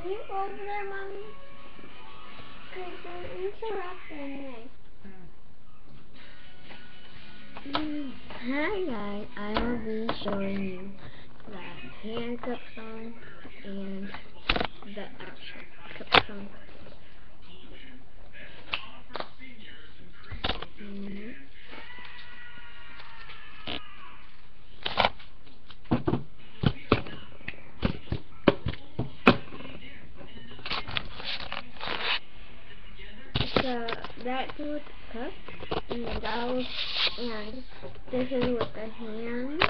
Can you go over there, Mommy? Because you're interrupting me. Hi guys, I will be showing you the handcuff song and the actual cup song. With the cup and the dolls and this is with the hands.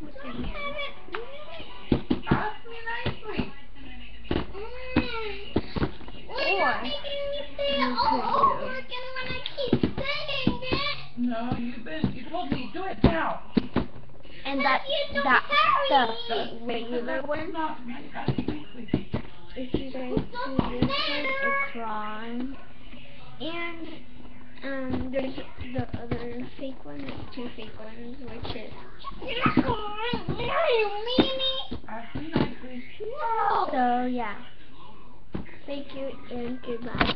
With the hands. Ask me nicely. Or No, you've been, you told me, do it now. and that that That's the regular one. not me. Ask me nicely. If you guys see this one, it's Ron. And um, there's the other fake one, there's two fake ones, which is Ask me nicely. so yeah. Thank you and goodbye.